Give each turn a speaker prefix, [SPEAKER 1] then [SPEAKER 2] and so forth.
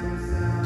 [SPEAKER 1] time, time.